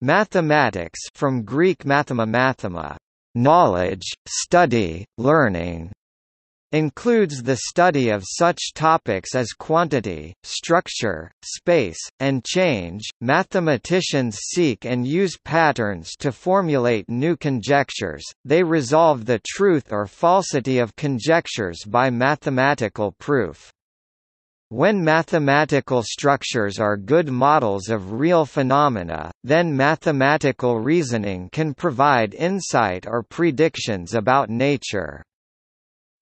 Mathematics from Greek mathema mathema, knowledge, study, learning, includes the study of such topics as quantity, structure, space, and change. Mathematicians seek and use patterns to formulate new conjectures, they resolve the truth or falsity of conjectures by mathematical proof. When mathematical structures are good models of real phenomena, then mathematical reasoning can provide insight or predictions about nature.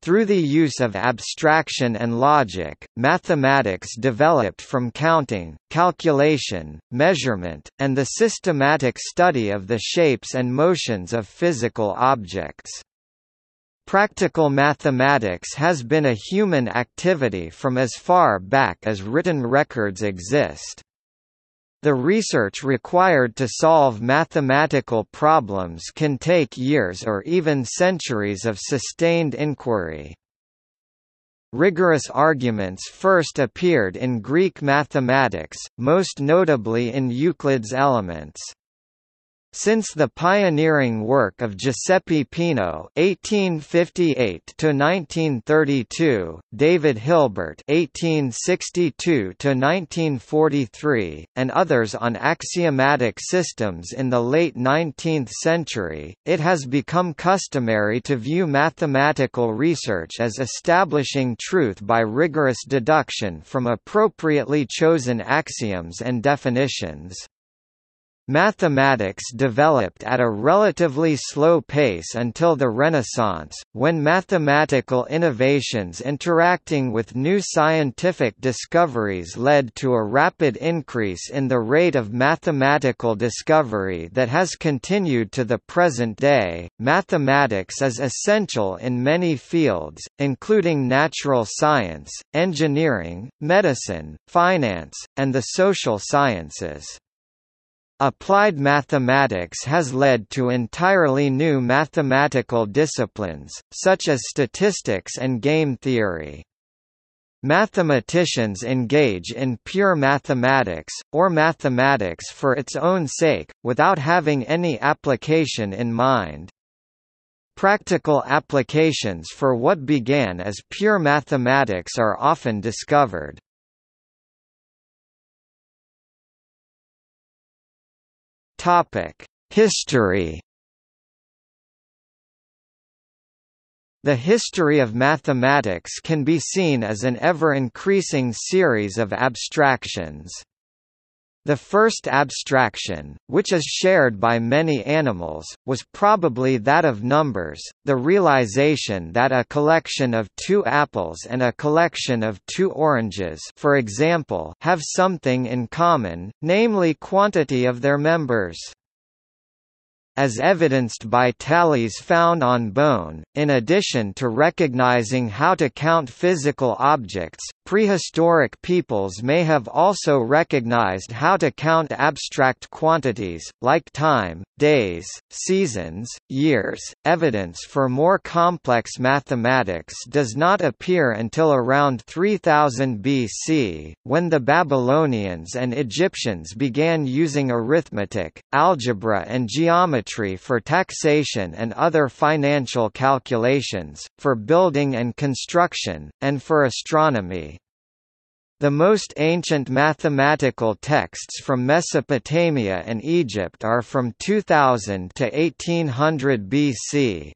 Through the use of abstraction and logic, mathematics developed from counting, calculation, measurement, and the systematic study of the shapes and motions of physical objects. Practical mathematics has been a human activity from as far back as written records exist. The research required to solve mathematical problems can take years or even centuries of sustained inquiry. Rigorous arguments first appeared in Greek mathematics, most notably in Euclid's Elements. Since the pioneering work of Giuseppe Peano (1858–1932), David Hilbert (1862–1943), and others on axiomatic systems in the late 19th century, it has become customary to view mathematical research as establishing truth by rigorous deduction from appropriately chosen axioms and definitions. Mathematics developed at a relatively slow pace until the Renaissance, when mathematical innovations interacting with new scientific discoveries led to a rapid increase in the rate of mathematical discovery that has continued to the present day. Mathematics is essential in many fields, including natural science, engineering, medicine, finance, and the social sciences. Applied mathematics has led to entirely new mathematical disciplines, such as statistics and game theory. Mathematicians engage in pure mathematics, or mathematics for its own sake, without having any application in mind. Practical applications for what began as pure mathematics are often discovered. History The history of mathematics can be seen as an ever-increasing series of abstractions. The first abstraction, which is shared by many animals, was probably that of numbers, the realization that a collection of two apples and a collection of two oranges for example, have something in common, namely quantity of their members as evidenced by tallies found on bone. In addition to recognizing how to count physical objects, prehistoric peoples may have also recognized how to count abstract quantities, like time, days, seasons, years. Evidence for more complex mathematics does not appear until around 3000 BC, when the Babylonians and Egyptians began using arithmetic, algebra, and geometry for taxation and other financial calculations, for building and construction, and for astronomy. The most ancient mathematical texts from Mesopotamia and Egypt are from 2000 to 1800 BC.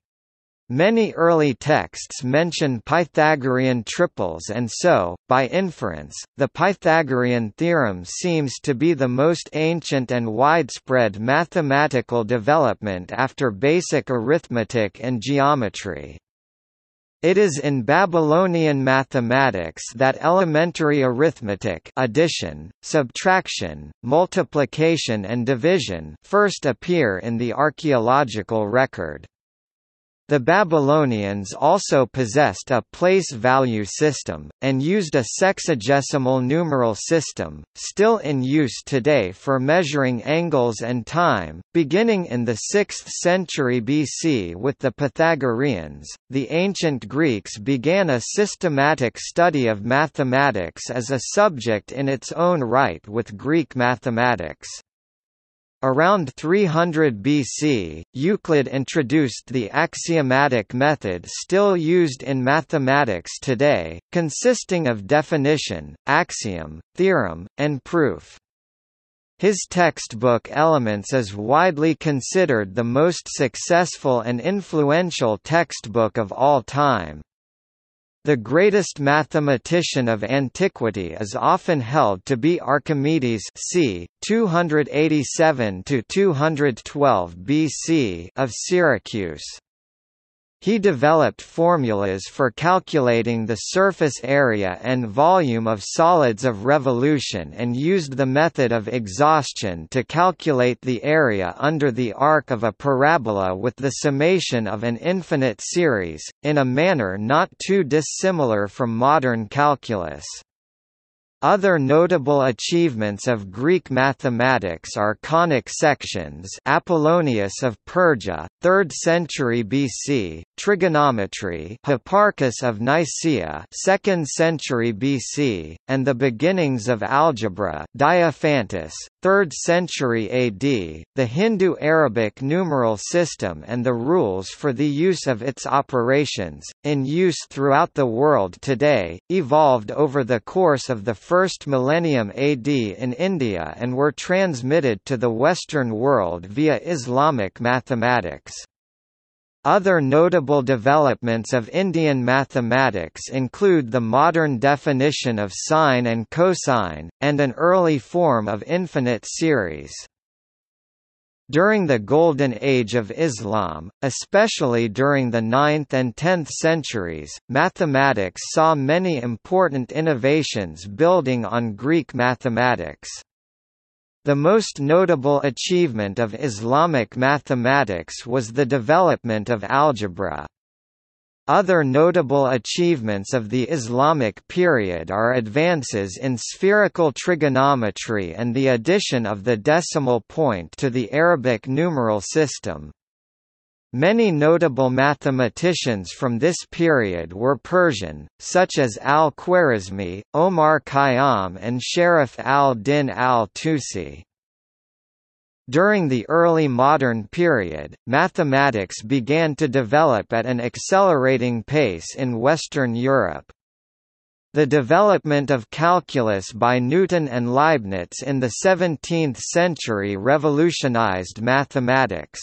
Many early texts mention Pythagorean triples and so, by inference, the Pythagorean theorem seems to be the most ancient and widespread mathematical development after basic arithmetic and geometry. It is in Babylonian mathematics that elementary arithmetic addition, subtraction, multiplication and division first appear in the archaeological record. The Babylonians also possessed a place value system, and used a sexagesimal numeral system, still in use today for measuring angles and time. Beginning in the 6th century BC with the Pythagoreans, the ancient Greeks began a systematic study of mathematics as a subject in its own right with Greek mathematics. Around 300 BC, Euclid introduced the axiomatic method still used in mathematics today, consisting of definition, axiom, theorem, and proof. His textbook Elements is widely considered the most successful and influential textbook of all time. The greatest mathematician of antiquity is often held to be Archimedes c. 287–212 BC of Syracuse. He developed formulas for calculating the surface area and volume of solids of revolution and used the method of exhaustion to calculate the area under the arc of a parabola with the summation of an infinite series, in a manner not too dissimilar from modern calculus. Other notable achievements of Greek mathematics are conic sections Apollonius of Perga, 3rd century BC, trigonometry Hipparchus of Nicaea 2nd century BC, and the beginnings of algebra Diophantus, 3rd century AD, the Hindu-Arabic numeral system and the rules for the use of its operations, in use throughout the world today, evolved over the course of the first millennium AD in India and were transmitted to the Western world via Islamic mathematics. Other notable developments of Indian mathematics include the modern definition of sine and cosine, and an early form of infinite series. During the Golden Age of Islam, especially during the 9th and 10th centuries, mathematics saw many important innovations building on Greek mathematics. The most notable achievement of Islamic mathematics was the development of algebra. Other notable achievements of the Islamic period are advances in spherical trigonometry and the addition of the decimal point to the Arabic numeral system. Many notable mathematicians from this period were Persian, such as al-Khwarizmi, Omar Khayyam and Sharif al-Din al-Tusi. During the early modern period, mathematics began to develop at an accelerating pace in Western Europe. The development of calculus by Newton and Leibniz in the 17th century revolutionized mathematics.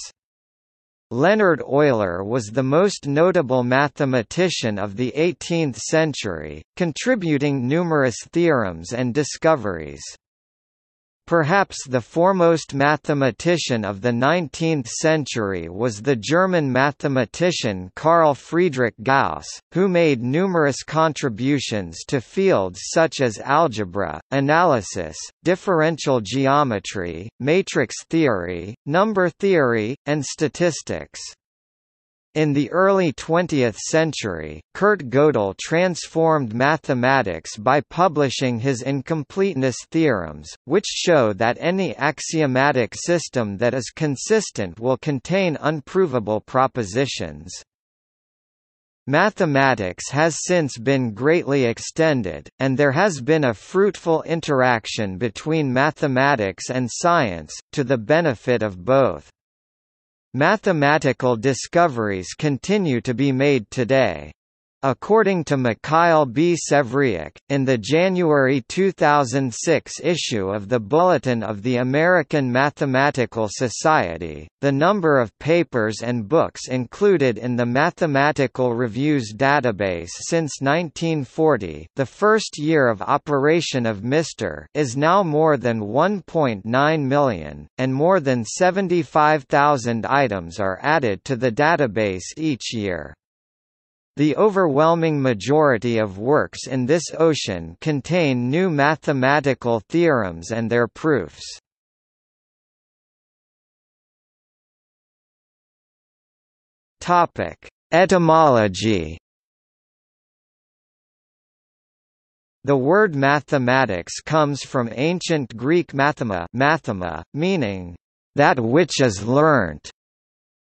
Leonhard Euler was the most notable mathematician of the 18th century, contributing numerous theorems and discoveries. Perhaps the foremost mathematician of the 19th century was the German mathematician Carl Friedrich Gauss, who made numerous contributions to fields such as algebra, analysis, differential geometry, matrix theory, number theory, and statistics. In the early 20th century, Kurt Gödel transformed mathematics by publishing his incompleteness theorems, which show that any axiomatic system that is consistent will contain unprovable propositions. Mathematics has since been greatly extended, and there has been a fruitful interaction between mathematics and science, to the benefit of both. Mathematical discoveries continue to be made today. According to Mikhail B. Sevriuk, in the January 2006 issue of the Bulletin of the American Mathematical Society, the number of papers and books included in the Mathematical Reviews database since 1940 the first year of operation of MR is now more than 1.9 million, and more than 75,000 items are added to the database each year. The overwhelming majority of works in this ocean contain new mathematical theorems and their proofs. Topic: Etymology. The word mathematics comes from ancient Greek mathema, mathema meaning that which is learnt,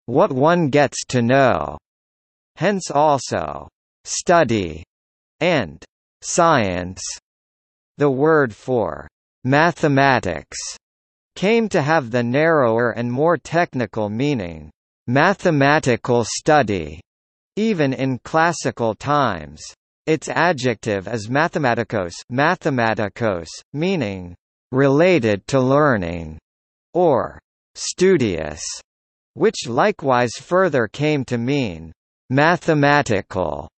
what one gets to know hence also study and science. The word for mathematics came to have the narrower and more technical meaning, mathematical study, even in classical times. Its adjective is mathematikos, mathematikos meaning related to learning, or studious, which likewise further came to mean mathematical.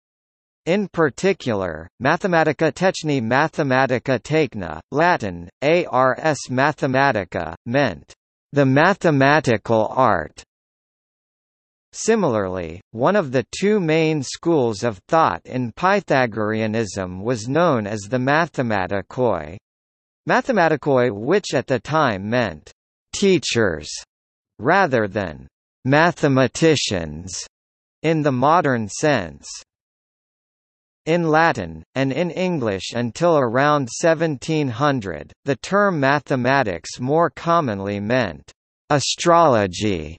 In particular, Mathematica techni Mathematica techna, Latin, ars mathematica, meant the mathematical art. Similarly, one of the two main schools of thought in Pythagoreanism was known as the Mathematikoi. Mathematikoi which at the time meant teachers rather than mathematicians in the modern sense. In Latin, and in English until around 1700, the term mathematics more commonly meant astrology,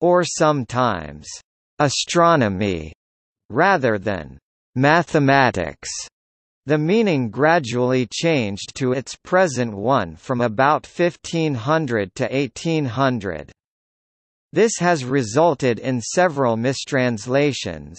or sometimes astronomy, rather than mathematics. The meaning gradually changed to its present one from about 1500 to 1800. This has resulted in several mistranslations.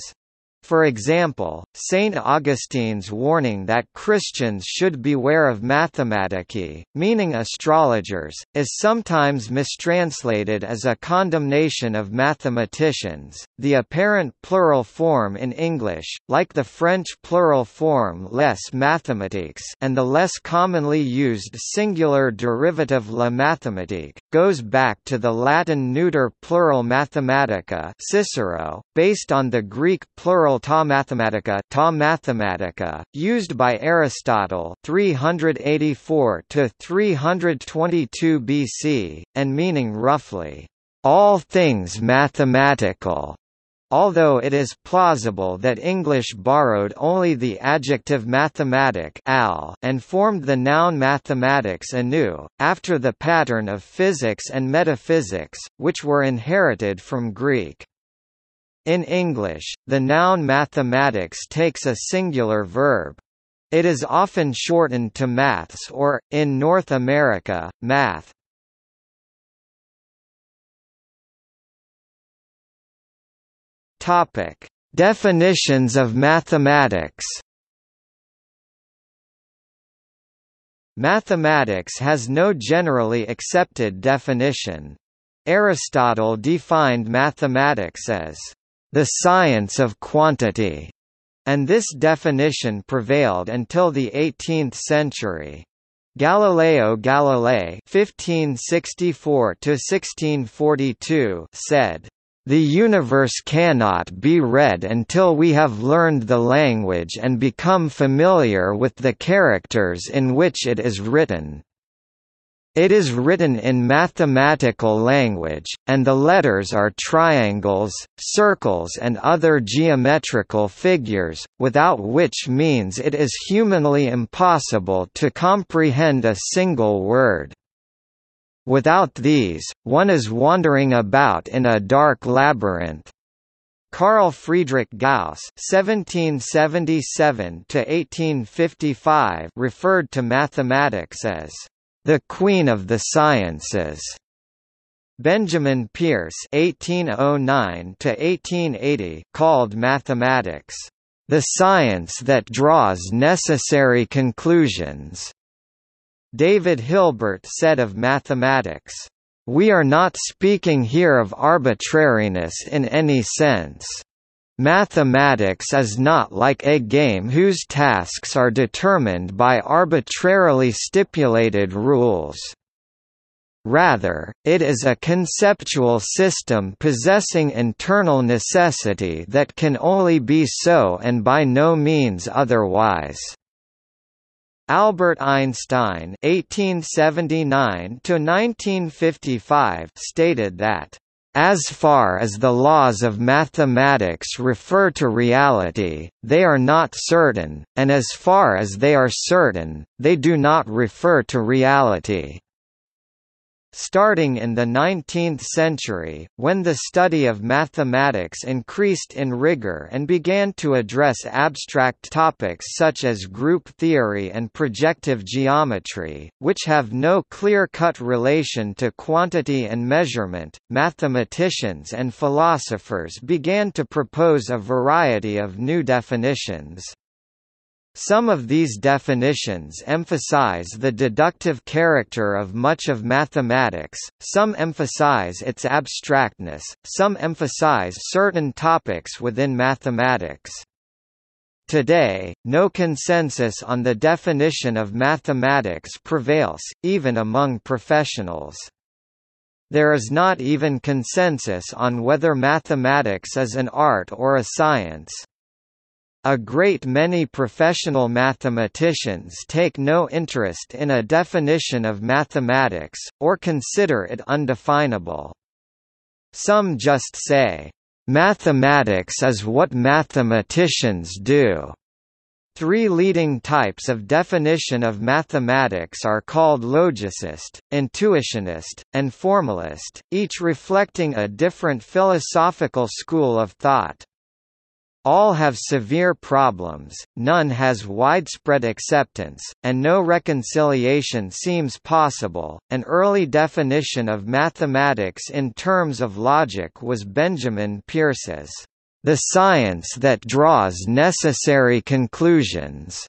For example, St. Augustine's warning that Christians should beware of mathematici, meaning astrologers, is sometimes mistranslated as a condemnation of mathematicians. The apparent plural form in English, like the French plural form les mathématiques and the less commonly used singular derivative la mathématique, goes back to the Latin neuter plural mathematica Cicero, based on the Greek plural plural ta mathematica, ta mathematica used by Aristotle 384 to 322 BC, and meaning roughly, all things mathematical. Although it is plausible that English borrowed only the adjective mathematic al and formed the noun mathematics anew, after the pattern of physics and metaphysics, which were inherited from Greek. In English, the noun mathematics takes a singular verb. It is often shortened to maths or, in North America, math. Topic: Definitions of mathematics. Mathematics has no generally accepted definition. Aristotle defined mathematics as the science of quantity, and this definition prevailed until the 18th century. Galileo Galilei (1564–1642) said, "The universe cannot be read until we have learned the language and become familiar with the characters in which it is written." It is written in mathematical language, and the letters are triangles, circles and other geometrical figures, without which means it is humanly impossible to comprehend a single word. Without these, one is wandering about in a dark labyrinth. Carl Friedrich Gauss (1777–1855) referred to mathematics as the Queen of the Sciences. Benjamin Peirce (1809–1880) called mathematics the science that draws necessary conclusions. David Hilbert said of mathematics, "We are not speaking here of arbitrariness in any sense." Mathematics is not like a game whose tasks are determined by arbitrarily stipulated rules. Rather, it is a conceptual system possessing internal necessity that can only be so and by no means otherwise. Albert Einstein (1879–1955) stated that as far as the laws of mathematics refer to reality, they are not certain, and as far as they are certain, they do not refer to reality. Starting in the 19th century, when the study of mathematics increased in rigor and began to address abstract topics such as group theory and projective geometry, which have no clear-cut relation to quantity and measurement, mathematicians and philosophers began to propose a variety of new definitions. Some of these definitions emphasize the deductive character of much of mathematics, some emphasize its abstractness, some emphasize certain topics within mathematics. Today, no consensus on the definition of mathematics prevails, even among professionals. There is not even consensus on whether mathematics is an art or a science. A great many professional mathematicians take no interest in a definition of mathematics, or consider it undefinable. Some just say, "...mathematics is what mathematicians do." Three leading types of definition of mathematics are called logicist, intuitionist, and formalist, each reflecting a different philosophical school of thought. All have severe problems, none has widespread acceptance, and no reconciliation seems possible. An early definition of mathematics in terms of logic was Benjamin Peirce's, the science that draws necessary conclusions.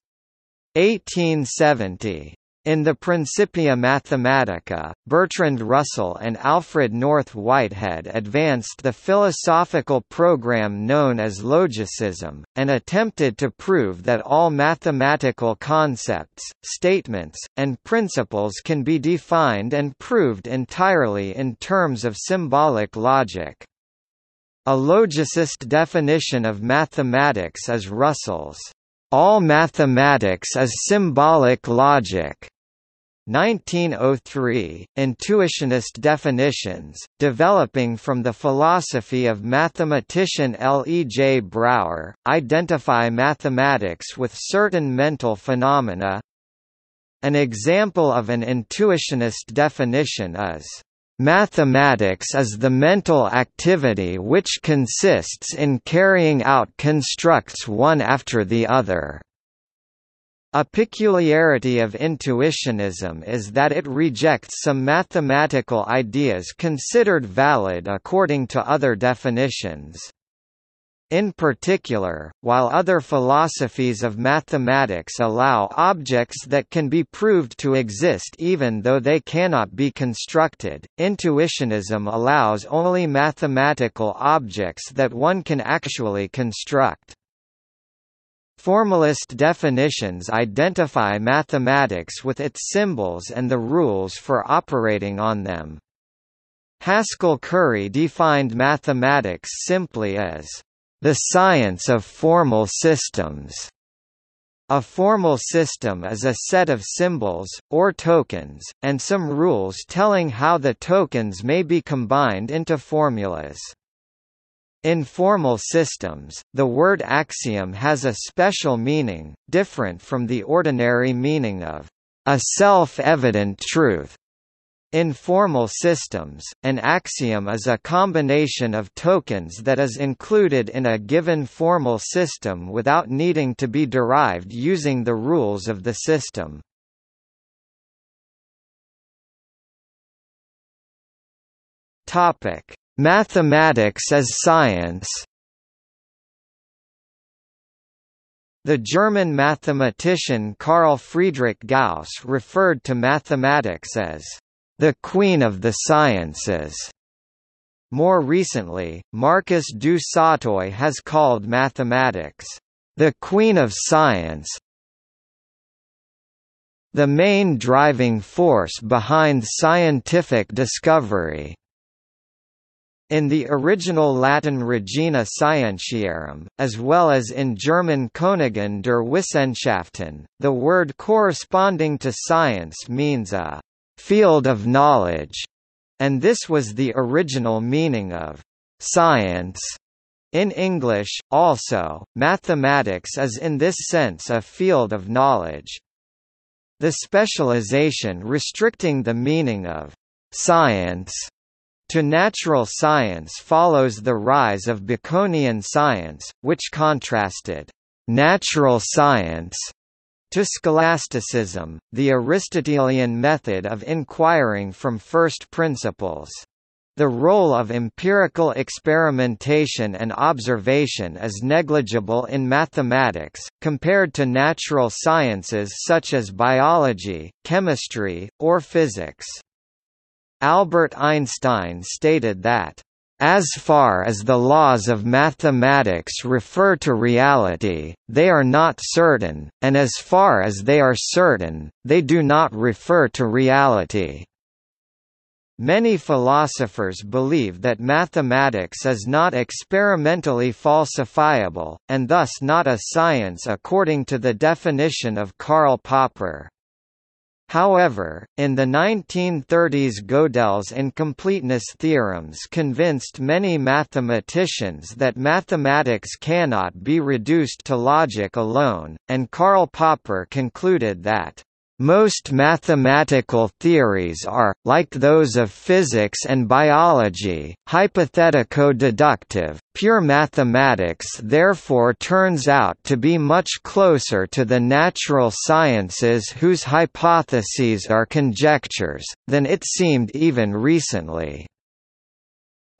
1870. In the Principia Mathematica, Bertrand Russell and Alfred North Whitehead advanced the philosophical program known as logicism, and attempted to prove that all mathematical concepts, statements, and principles can be defined and proved entirely in terms of symbolic logic. A logicist definition of mathematics is Russell's all mathematics is symbolic logic. 1903, intuitionist definitions, developing from the philosophy of mathematician L. E. J. Brouwer, identify mathematics with certain mental phenomena. An example of an intuitionist definition is Mathematics is the mental activity which consists in carrying out constructs one after the other. A peculiarity of intuitionism is that it rejects some mathematical ideas considered valid according to other definitions. In particular, while other philosophies of mathematics allow objects that can be proved to exist even though they cannot be constructed, intuitionism allows only mathematical objects that one can actually construct. Formalist definitions identify mathematics with its symbols and the rules for operating on them. Haskell Curry defined mathematics simply as the science of formal systems. A formal system is a set of symbols, or tokens, and some rules telling how the tokens may be combined into formulas. In formal systems, the word axiom has a special meaning, different from the ordinary meaning of a self-evident truth. In formal systems, an axiom is a combination of tokens that is included in a given formal system without needing to be derived using the rules of the system. Topic: Mathematics as science. The German mathematician Carl Friedrich Gauss referred to mathematics as the Queen of the Sciences. More recently, Marcus du Sautoy has called mathematics, the Queen of Science, the main driving force behind scientific discovery. In the original Latin Regina Scientiarum, as well as in German Königin der Wissenschaften, the word corresponding to science means a field of knowledge, and this was the original meaning of science. In English, also, mathematics is in this sense a field of knowledge. The specialization restricting the meaning of science to natural science follows the rise of Baconian science, which contrasted natural science to scholasticism, the Aristotelian method of inquiring from first principles. The role of empirical experimentation and observation is negligible in mathematics, compared to natural sciences such as biology, chemistry, or physics. Albert Einstein stated that, as far as the laws of mathematics refer to reality, they are not certain, and as far as they are certain, they do not refer to reality. Many philosophers believe that mathematics is not experimentally falsifiable, and thus not a science according to the definition of Karl Popper. However, in the 1930s Gödel's incompleteness theorems convinced many mathematicians that mathematics cannot be reduced to logic alone, and Karl Popper concluded that most mathematical theories are, like those of physics and biology, hypothetico-deductive. Pure mathematics therefore turns out to be much closer to the natural sciences whose hypotheses are conjectures, than it seemed even recently.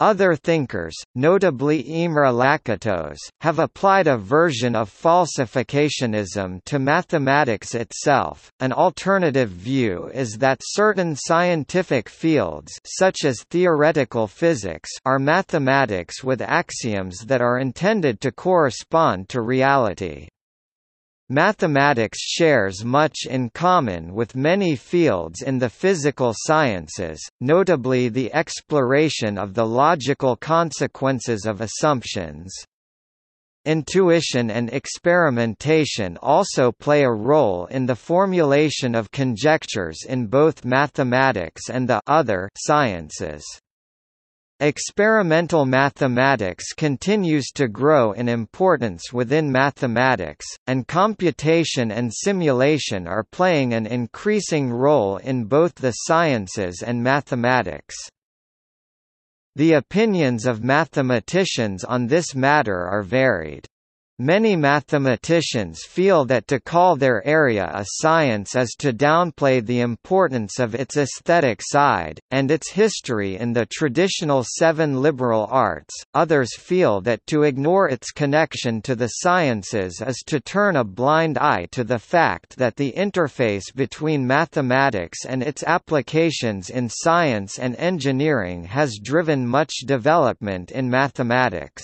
Other thinkers, notably Imre Lakatos, have applied a version of falsificationism to mathematics itself. An alternative view is that certain scientific fields such as theoretical physics are mathematics with axioms that are intended to correspond to reality. Mathematics shares much in common with many fields in the physical sciences, notably the exploration of the logical consequences of assumptions. Intuition and experimentation also play a role in the formulation of conjectures in both mathematics and the other sciences. Experimental mathematics continues to grow in importance within mathematics, and computation and simulation are playing an increasing role in both the sciences and mathematics. The opinions of mathematicians on this matter are varied. Many mathematicians feel that to call their area a science is to downplay the importance of its aesthetic side, and its history in the traditional seven liberal arts. Others feel that to ignore its connection to the sciences is to turn a blind eye to the fact that the interface between mathematics and its applications in science and engineering has driven much development in mathematics.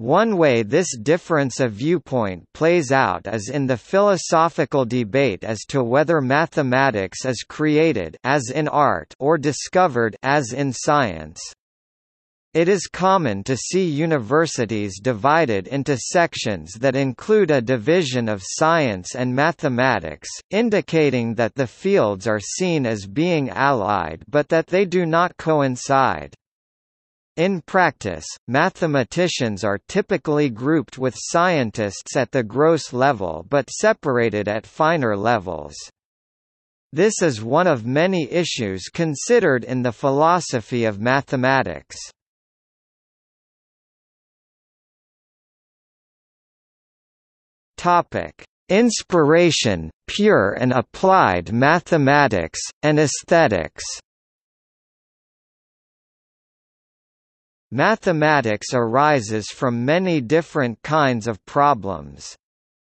One way this difference of viewpoint plays out is in the philosophical debate as to whether mathematics is created as in art or discovered as in science. It is common to see universities divided into sections that include a division of science and mathematics, indicating that the fields are seen as being allied but that they do not coincide. In practice, mathematicians are typically grouped with scientists at the gross level but separated at finer levels. This is one of many issues considered in the philosophy of mathematics. Inspiration, pure and applied mathematics, and aesthetics Mathematics arises from many different kinds of problems.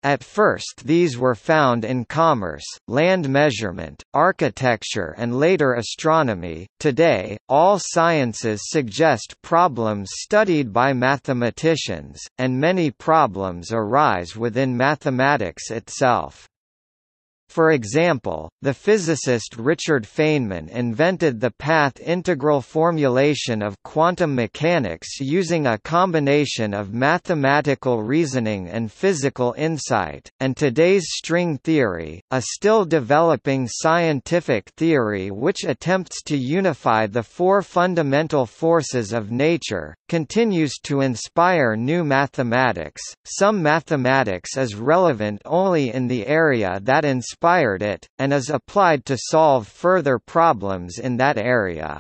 At first these were found in commerce, land measurement, architecture and later astronomy. Today, all sciences suggest problems studied by mathematicians, and many problems arise within mathematics itself. For example, the physicist Richard Feynman invented the path integral formulation of quantum mechanics using a combination of mathematical reasoning and physical insight, and today's string theory, a still developing scientific theory which attempts to unify the four fundamental forces of nature, continues to inspire new mathematics. Some mathematics is relevant only in the area that inspired it, and is applied to solve further problems in that area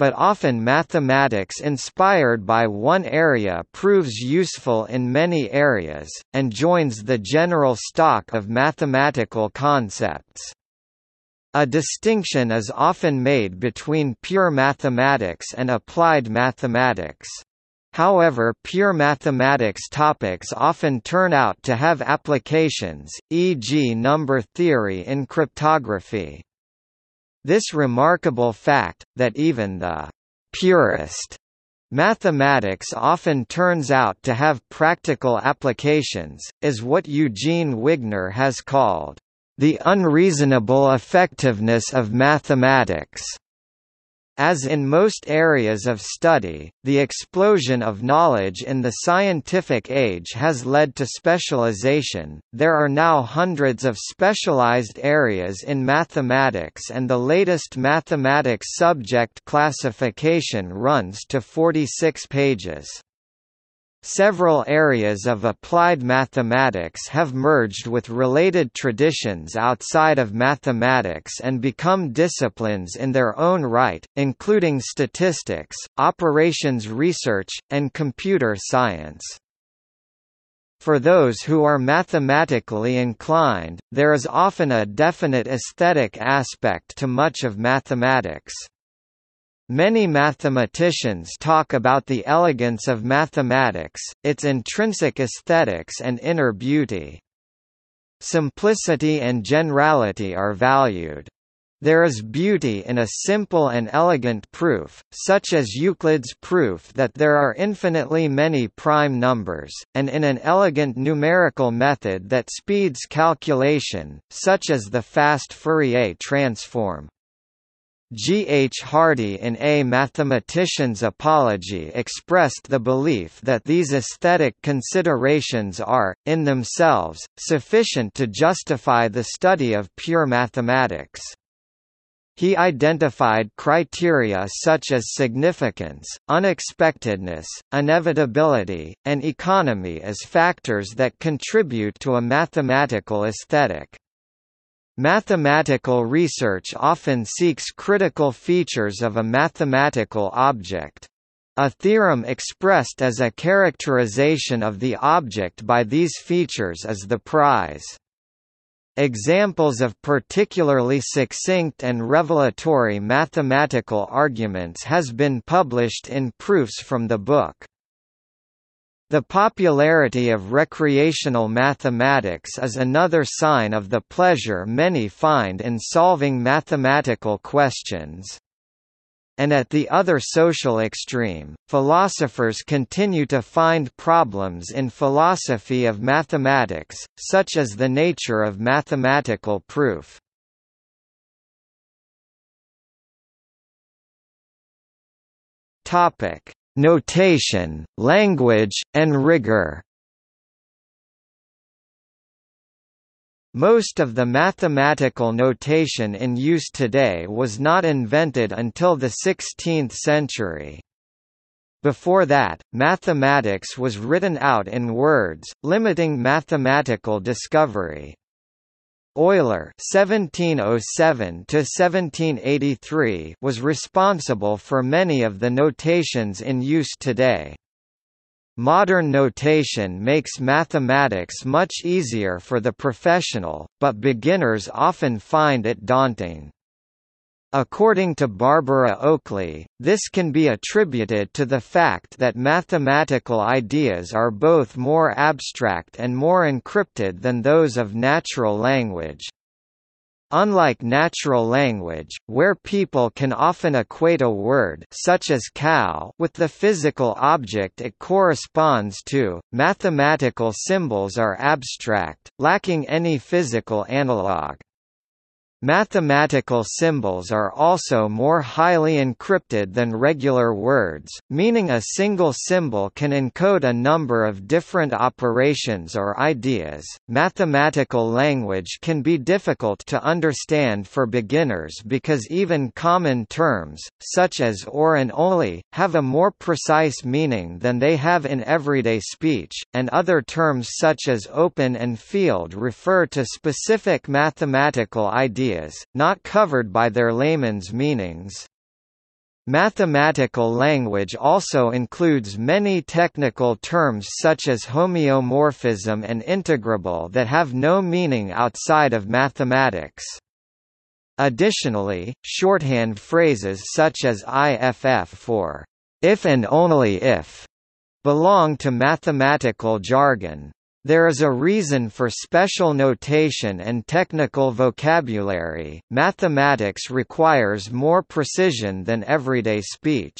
but often mathematics inspired by one area proves useful in many areas, and joins the general stock of mathematical concepts. A distinction is often made between pure mathematics and applied mathematics. However pure mathematics topics often turn out to have applications, e.g. number theory in cryptography. This remarkable fact, that even the purest mathematics often turns out to have practical applications, is what Eugene Wigner has called, the unreasonable effectiveness of mathematics. As in most areas of study, the explosion of knowledge in the scientific age has led to specialization. There are now hundreds of specialized areas in mathematics, and the latest mathematics subject classification runs to 46 pages. Several areas of applied mathematics have merged with related traditions outside of mathematics and become disciplines in their own right, including statistics, operations research, and computer science. For those who are mathematically inclined, there is often a definite aesthetic aspect to much of mathematics. Many mathematicians talk about the elegance of mathematics, its intrinsic aesthetics and inner beauty. Simplicity and generality are valued. There is beauty in a simple and elegant proof, such as Euclid's proof that there are infinitely many prime numbers, and in an elegant numerical method that speeds calculation, such as the fast Fourier transform. G. H. Hardy in A Mathematician's Apology expressed the belief that these aesthetic considerations are, in themselves, sufficient to justify the study of pure mathematics. He identified criteria such as significance, unexpectedness, inevitability, and economy as factors that contribute to a mathematical aesthetic. Mathematical research often seeks critical features of a mathematical object. A theorem expressed as a characterization of the object by these features is the prize. Examples of particularly succinct and revelatory mathematical arguments has been published in proofs from the book. The popularity of recreational mathematics is another sign of the pleasure many find in solving mathematical questions. And at the other social extreme, philosophers continue to find problems in philosophy of mathematics, such as the nature of mathematical proof. Topic: Notation, language, and rigor Most of the mathematical notation in use today was not invented until the 16th century. Before that, mathematics was written out in words, limiting mathematical discovery. Euler (1707–1783) was responsible for many of the notations in use today. Modern notation makes mathematics much easier for the professional, but beginners often find it daunting. According to Barbara Oakley, this can be attributed to the fact that mathematical ideas are both more abstract and more encrypted than those of natural language. Unlike natural language, where people can often equate a word such as cow with the physical object it corresponds to, mathematical symbols are abstract, lacking any physical analog. Mathematical symbols are also more highly encrypted than regular words, meaning a single symbol can encode a number of different operations or ideas. Mathematical language can be difficult to understand for beginners because even common terms, such as or and only, have a more precise meaning than they have in everyday speech, and other terms such as open and field refer to specific mathematical ideas ideas, not covered by their layman's meanings. Mathematical language also includes many technical terms such as homeomorphism and integrable that have no meaning outside of mathematics. Additionally, shorthand phrases such as IFF for if and only if belong to mathematical jargon. There is a reason for special notation and technical vocabulary. Mathematics requires more precision than everyday speech.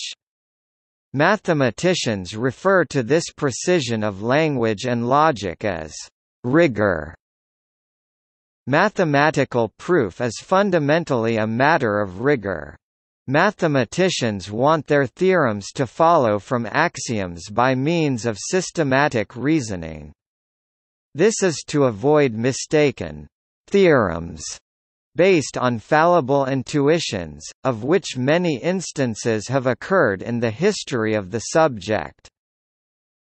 Mathematicians refer to this precision of language and logic as rigor. Mathematical proof is fundamentally a matter of rigor. Mathematicians want their theorems to follow from axioms by means of systematic reasoning. This is to avoid mistaken theorems based on fallible intuitions, of which many instances have occurred in the history of the subject.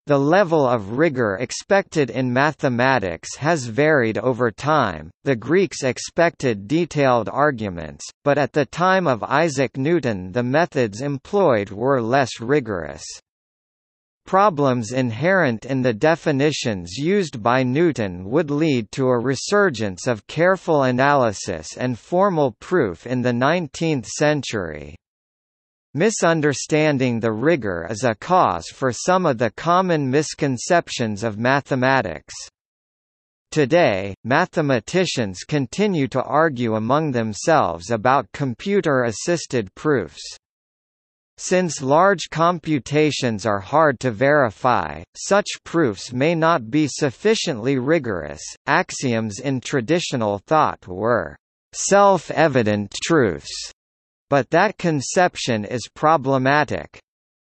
The level of rigor expected in mathematics has varied over time. The Greeks expected detailed arguments, but at the time of Isaac Newton the methods employed were less rigorous. Problems inherent in the definitions used by Newton would lead to a resurgence of careful analysis and formal proof in the 19th century. Misunderstanding the rigor is a cause for some of the common misconceptions of mathematics. Today, mathematicians continue to argue among themselves about computer-assisted proofs. Since large computations are hard to verify, such proofs may not be sufficiently rigorous. Axioms in traditional thought were self-evident truths, but that conception is problematic.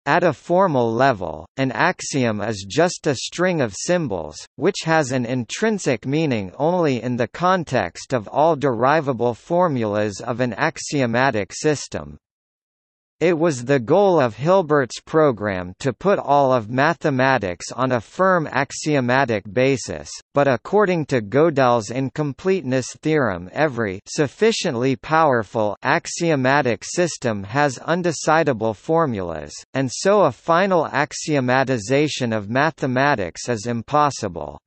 At a formal level, an axiom is just a string of symbols, which has an intrinsic meaning only in the context of all derivable formulas of an axiomatic system. It was the goal of Hilbert's program to put all of mathematics on a firm axiomatic basis, but according to Gödel's incompleteness theorem every sufficiently powerful axiomatic system has undecidable formulas, and so a final axiomatization of mathematics is impossible.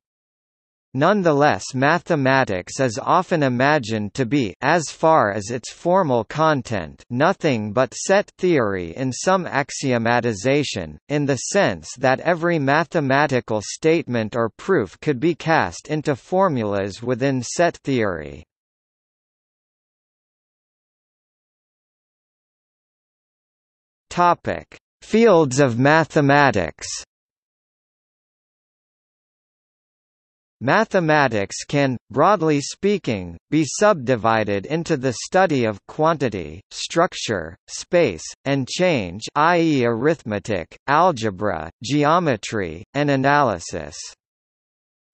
Nonetheless mathematics is often imagined to be as far as its formal content nothing but set theory in some axiomatization, in the sense that every mathematical statement or proof could be cast into formulas within set theory. Fields of mathematics Mathematics can, broadly speaking, be subdivided into the study of quantity, structure, space, and change i.e. arithmetic, algebra, geometry, and analysis.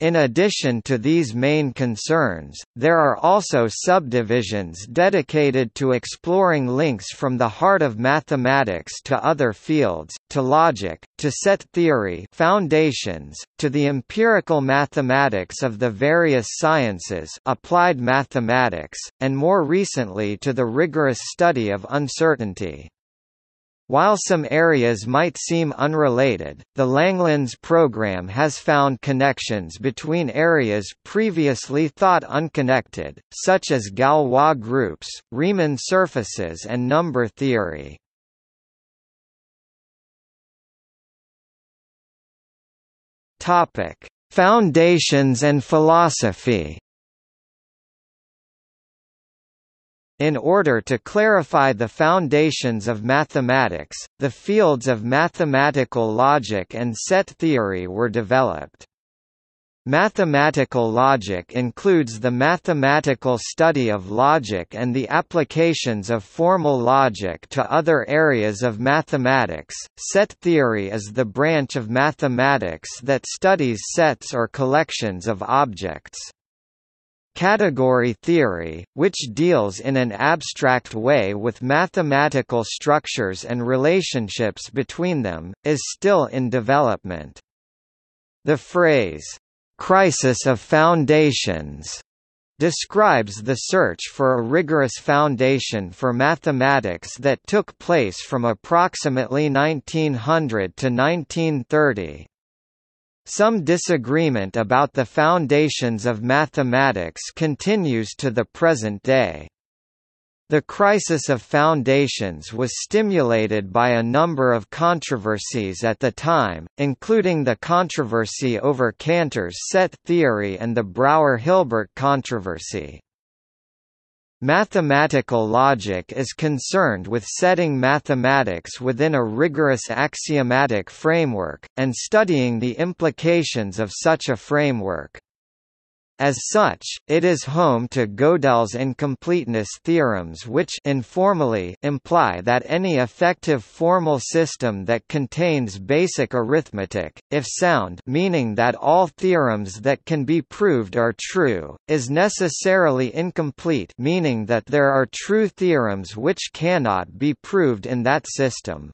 In addition to these main concerns, there are also subdivisions dedicated to exploring links from the heart of mathematics to other fields, to logic, to set theory foundations, to the empirical mathematics of the various sciences applied mathematics, and more recently to the rigorous study of uncertainty. While some areas might seem unrelated, the Langlands program has found connections between areas previously thought unconnected, such as Galois groups, Riemann surfaces and number theory. Foundations and philosophy In order to clarify the foundations of mathematics, the fields of mathematical logic and set theory were developed. Mathematical logic includes the mathematical study of logic and the applications of formal logic to other areas of mathematics. Set theory is the branch of mathematics that studies sets or collections of objects. Category theory, which deals in an abstract way with mathematical structures and relationships between them, is still in development. The phrase, crisis of foundations describes the search for a rigorous foundation for mathematics that took place from approximately 1900 to 1930. Some disagreement about the foundations of mathematics continues to the present day. The crisis of foundations was stimulated by a number of controversies at the time, including the controversy over Cantor's set theory and the Brouwer-Hilbert controversy. Mathematical logic is concerned with setting mathematics within a rigorous axiomatic framework, and studying the implications of such a framework. As such, it is home to Gödel's incompleteness theorems which informally imply that any effective formal system that contains basic arithmetic, if sound meaning that all theorems that can be proved are true, is necessarily incomplete meaning that there are true theorems which cannot be proved in that system.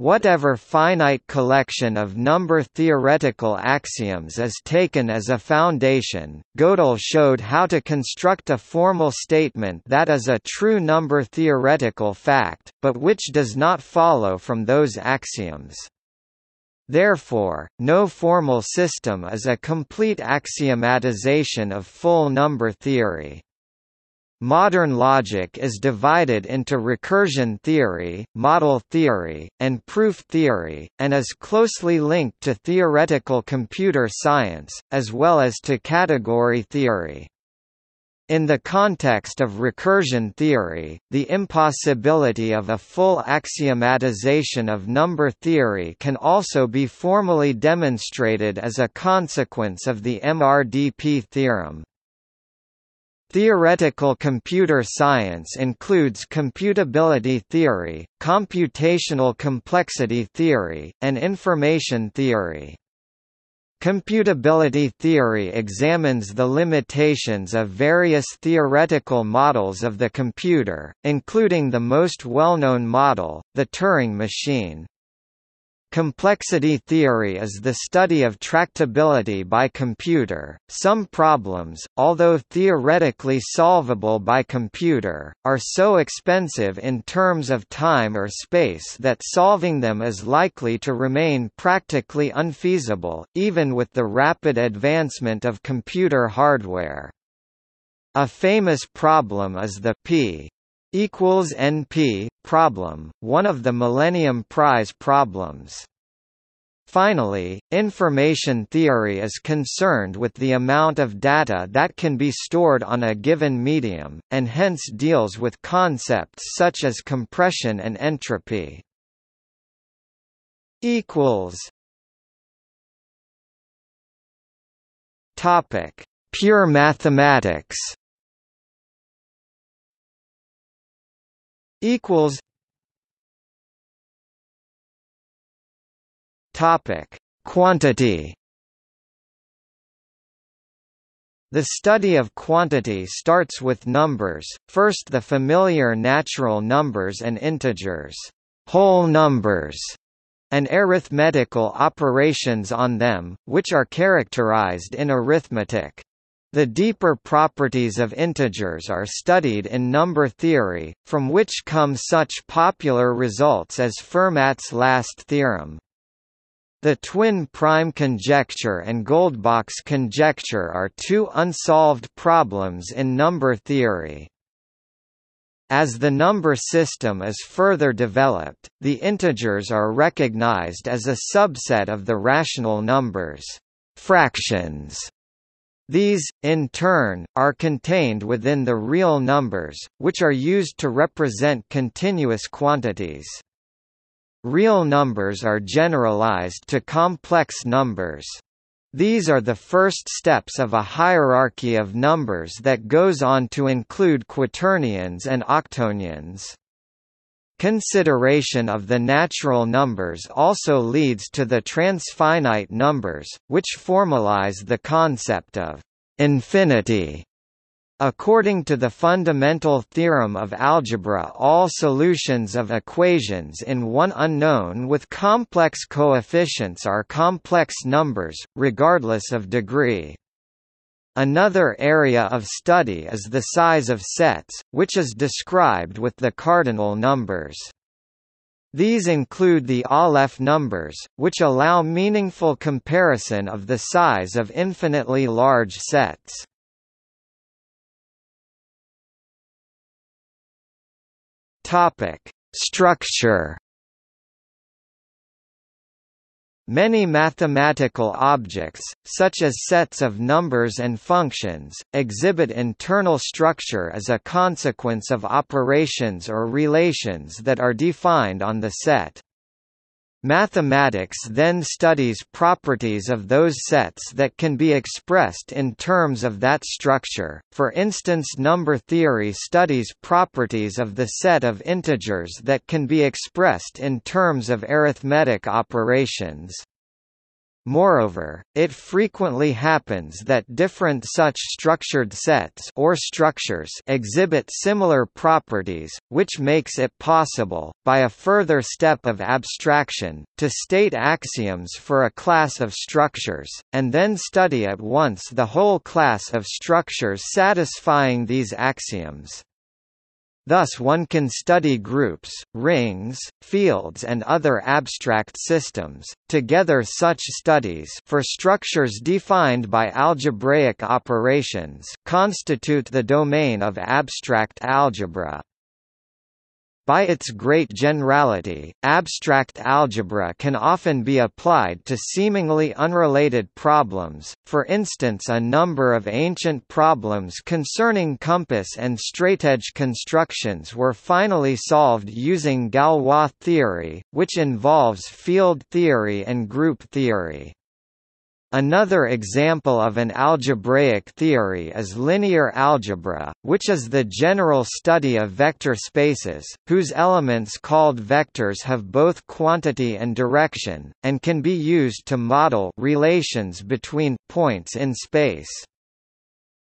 Whatever finite collection of number theoretical axioms is taken as a foundation, Gödel showed how to construct a formal statement that is a true number theoretical fact, but which does not follow from those axioms. Therefore, no formal system is a complete axiomatization of full number theory. Modern logic is divided into recursion theory, model theory, and proof theory, and is closely linked to theoretical computer science, as well as to category theory. In the context of recursion theory, the impossibility of a full axiomatization of number theory can also be formally demonstrated as a consequence of the MRDP theorem. Theoretical computer science includes computability theory, computational complexity theory, and information theory. Computability theory examines the limitations of various theoretical models of the computer, including the most well-known model, the Turing machine. Complexity theory is the study of tractability by computer. Some problems, although theoretically solvable by computer, are so expensive in terms of time or space that solving them is likely to remain practically unfeasible, even with the rapid advancement of computer hardware. A famous problem is the p equals NP problem, one of the Millennium Prize problems. Finally, information theory is concerned with the amount of data that can be stored on a given medium, and hence deals with concepts such as compression and entropy. Topic: Pure mathematics. Equals topic quantity. The study of quantity starts with numbers, first the familiar natural numbers and integers, whole numbers, and arithmetical operations on them, which are characterized in arithmetic. The deeper properties of integers are studied in number theory, from which come such popular results as Fermat's last theorem. The twin prime conjecture and Goldbach's conjecture are two unsolved problems in number theory. As the number system is further developed, the integers are recognized as a subset of the rational numbers fractions these, in turn, are contained within the real numbers, which are used to represent continuous quantities. Real numbers are generalized to complex numbers. These are the first steps of a hierarchy of numbers that goes on to include quaternions and octonions. Consideration of the natural numbers also leads to the transfinite numbers, which formalize the concept of infinity. According to the fundamental theorem of algebra all solutions of equations in one unknown with complex coefficients are complex numbers, regardless of degree. Another area of study is the size of sets, which is described with the cardinal numbers. These include the Aleph numbers, which allow meaningful comparison of the size of infinitely large sets. Structure. Many mathematical objects, such as sets of numbers and functions, exhibit internal structure as a consequence of operations or relations that are defined on the set. Mathematics then studies properties of those sets that can be expressed in terms of that structure, for instance number theory studies properties of the set of integers that can be expressed in terms of arithmetic operations. Moreover, it frequently happens that different such structured sets or structures exhibit similar properties, which makes it possible, by a further step of abstraction, to state axioms for a class of structures, and then study at once the whole class of structures satisfying these axioms. Thus one can study groups, rings, fields and other abstract systems. Together such studies for structures defined by algebraic operations constitute the domain of abstract algebra. By its great generality, abstract algebra can often be applied to seemingly unrelated problems, for instance a number of ancient problems concerning compass and straightedge constructions were finally solved using Galois theory, which involves field theory and group theory. Another example of an algebraic theory is linear algebra, which is the general study of vector spaces, whose elements called vectors have both quantity and direction, and can be used to model relations between points in space.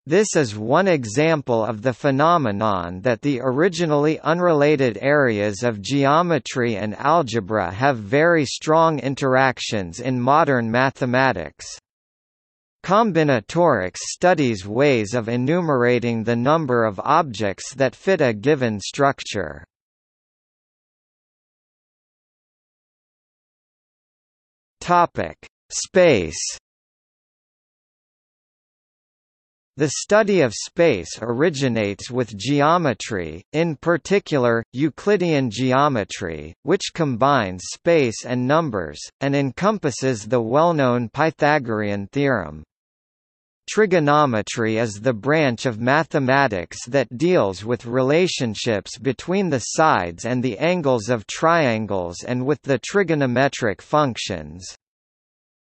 This is one example of the phenomenon that the originally unrelated areas of geometry and algebra have very strong interactions in modern mathematics. Combinatorics studies ways of enumerating the number of objects that fit a given structure. Space The study of space originates with geometry, in particular, Euclidean geometry, which combines space and numbers, and encompasses the well-known Pythagorean theorem. Trigonometry is the branch of mathematics that deals with relationships between the sides and the angles of triangles and with the trigonometric functions.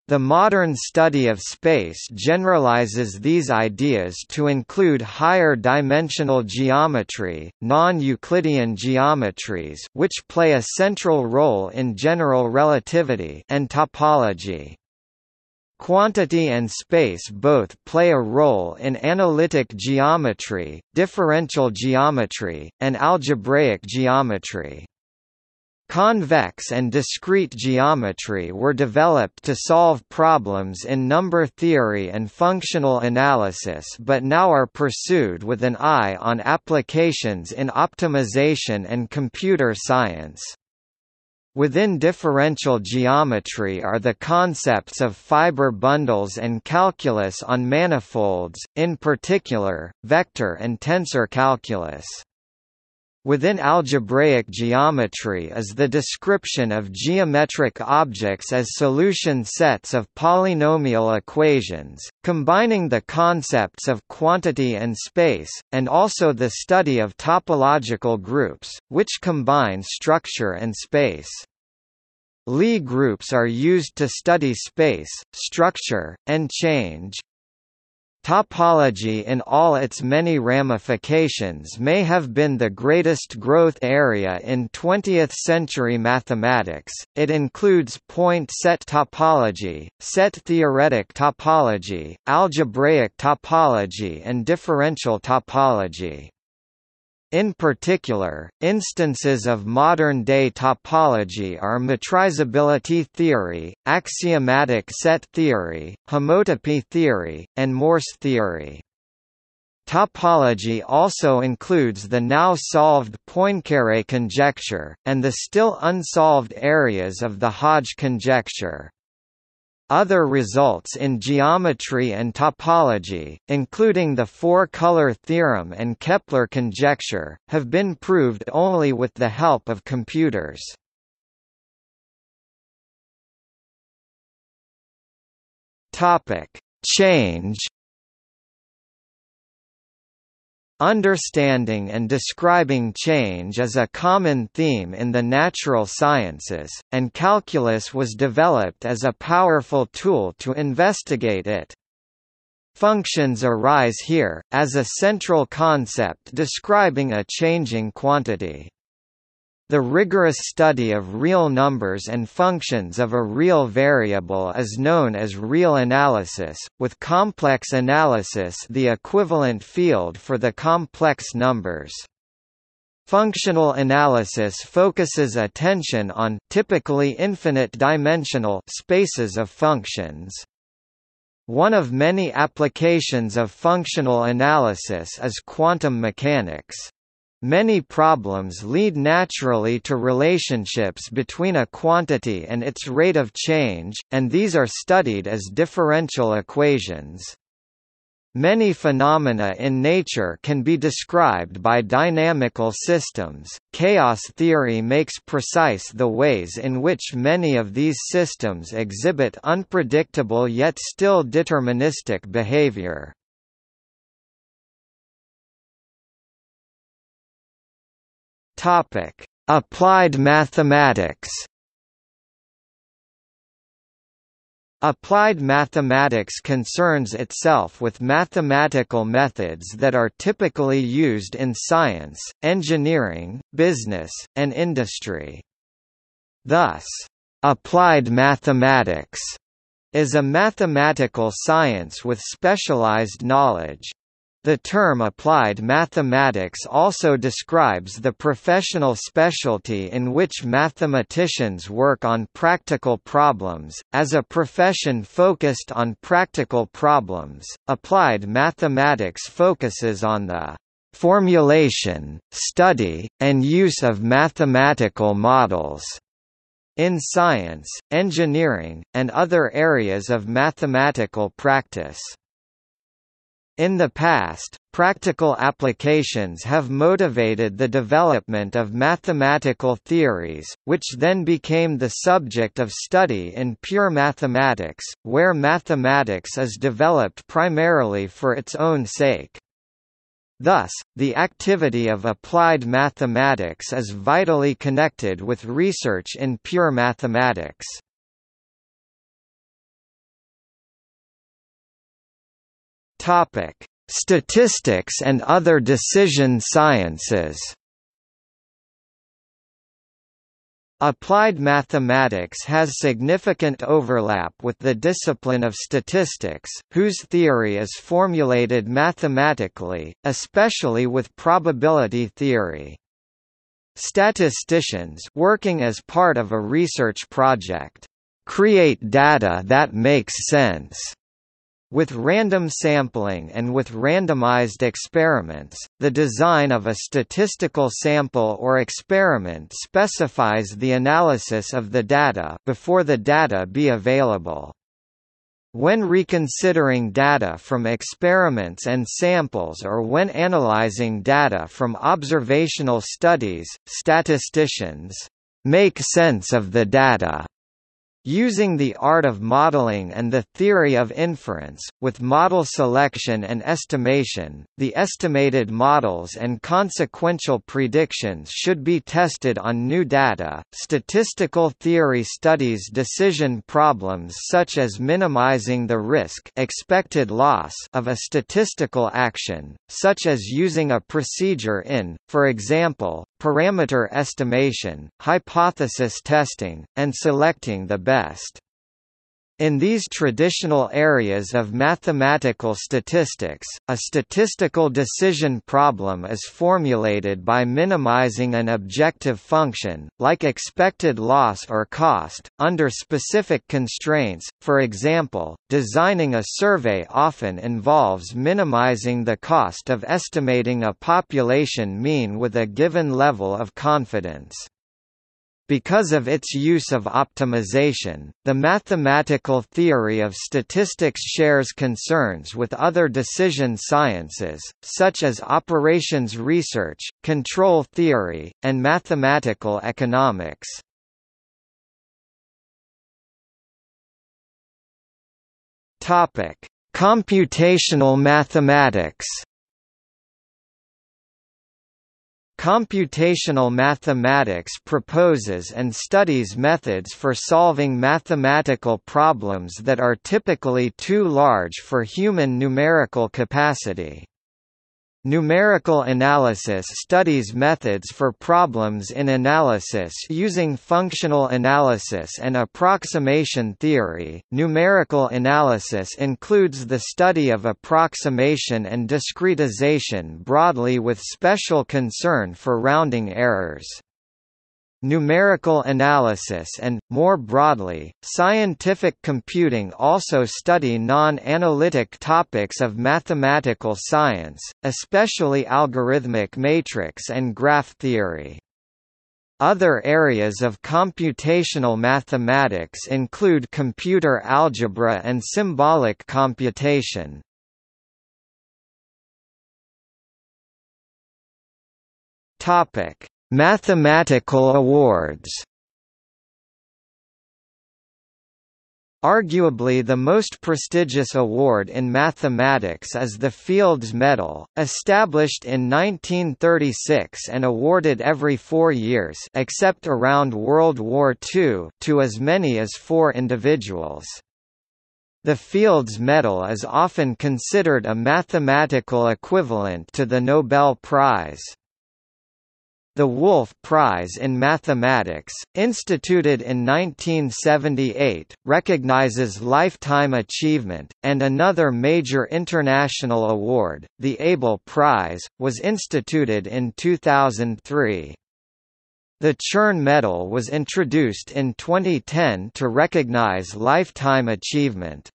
The modern study of space generalizes these ideas to include higher dimensional geometry, non-Euclidean geometries which play a central role in general relativity and topology. Quantity and space both play a role in analytic geometry, differential geometry, and algebraic geometry. Convex and discrete geometry were developed to solve problems in number theory and functional analysis but now are pursued with an eye on applications in optimization and computer science. Within differential geometry are the concepts of fiber bundles and calculus on manifolds, in particular, vector and tensor calculus. Within algebraic geometry is the description of geometric objects as solution sets of polynomial equations, combining the concepts of quantity and space, and also the study of topological groups, which combine structure and space. Lie groups are used to study space, structure, and change. Topology in all its many ramifications may have been the greatest growth area in 20th-century mathematics. It includes point set topology, set theoretic topology, algebraic topology and differential topology. In particular, instances of modern-day topology are metrizability theory, axiomatic set theory, homotopy theory, and Morse theory. Topology also includes the now solved Poincare conjecture, and the still unsolved areas of the Hodge conjecture. Other results in geometry and topology, including the four-color theorem and Kepler conjecture, have been proved only with the help of computers. Change Understanding and describing change is a common theme in the natural sciences, and calculus was developed as a powerful tool to investigate it. Functions arise here, as a central concept describing a changing quantity. The rigorous study of real numbers and functions of a real variable is known as real analysis, with complex analysis the equivalent field for the complex numbers. Functional analysis focuses attention on typically infinite-dimensional spaces of functions. One of many applications of functional analysis is quantum mechanics. Many problems lead naturally to relationships between a quantity and its rate of change, and these are studied as differential equations. Many phenomena in nature can be described by dynamical systems. Chaos theory makes precise the ways in which many of these systems exhibit unpredictable yet still deterministic behavior. Topic: Applied mathematics. Applied mathematics concerns itself with mathematical methods that are typically used in science, engineering, business, and industry. Thus, applied mathematics is a mathematical science with specialized knowledge. The term applied mathematics also describes the professional specialty in which mathematicians work on practical problems. As a profession focused on practical problems, applied mathematics focuses on the formulation, study, and use of mathematical models in science, engineering, and other areas of mathematical practice. In the past, practical applications have motivated the development of mathematical theories, which then became the subject of study in pure mathematics, where mathematics is developed primarily for its own sake. Thus, the activity of applied mathematics is vitally connected with research in pure mathematics. Topic: Statistics and other decision sciences. Applied mathematics has significant overlap with the discipline of statistics, whose theory is formulated mathematically, especially with probability theory. Statisticians working as part of a research project create data that makes sense with random sampling and with randomized experiments, the design of a statistical sample or experiment specifies the analysis of the data before the data be available. When reconsidering data from experiments and samples or when analyzing data from observational studies, statisticians make sense of the data Using the art of modeling and the theory of inference, with model selection and estimation, the estimated models and consequential predictions should be tested on new data. Statistical theory studies decision problems such as minimizing the risk expected loss of a statistical action, such as using a procedure in, for example, parameter estimation, hypothesis testing, and selecting the best. In these traditional areas of mathematical statistics, a statistical decision problem is formulated by minimizing an objective function, like expected loss or cost, under specific constraints. For example, designing a survey often involves minimizing the cost of estimating a population mean with a given level of confidence. Because of its use of optimization, the mathematical theory of statistics shares concerns with other decision sciences, such as operations research, control theory, and mathematical economics. Computational mathematics Computational mathematics proposes and studies methods for solving mathematical problems that are typically too large for human numerical capacity. Numerical analysis studies methods for problems in analysis using functional analysis and approximation theory. Numerical analysis includes the study of approximation and discretization broadly with special concern for rounding errors. Numerical analysis and, more broadly, scientific computing also study non-analytic topics of mathematical science, especially algorithmic matrix and graph theory. Other areas of computational mathematics include computer algebra and symbolic computation. Topic Mathematical awards Arguably the most prestigious award in mathematics is the Fields Medal, established in 1936 and awarded every four years except around World War II to as many as four individuals. The Fields Medal is often considered a mathematical equivalent to the Nobel Prize. The Wolf Prize in Mathematics, instituted in 1978, recognizes lifetime achievement, and another major international award, the Abel Prize, was instituted in 2003. The Chern Medal was introduced in 2010 to recognize lifetime achievement.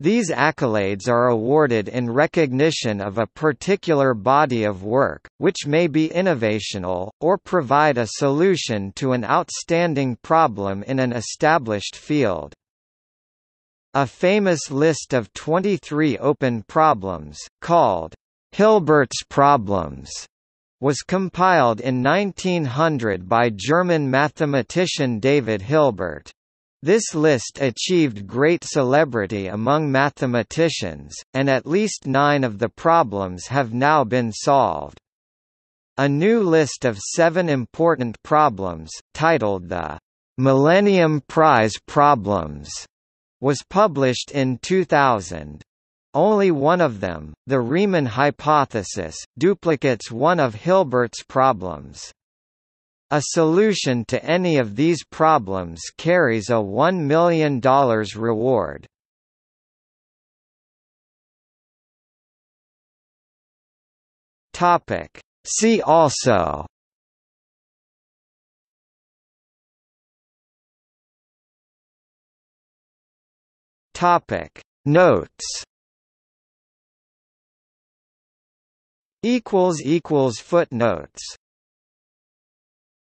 These accolades are awarded in recognition of a particular body of work, which may be innovational, or provide a solution to an outstanding problem in an established field. A famous list of 23 open problems, called Hilbert's problems, was compiled in 1900 by German mathematician David Hilbert. This list achieved great celebrity among mathematicians, and at least nine of the problems have now been solved. A new list of seven important problems, titled the Millennium Prize Problems, was published in 2000. Only one of them, the Riemann hypothesis, duplicates one of Hilbert's problems. A solution to any of these problems carries a $1 million reward. See also. Topic. Notes. Equals equals footnotes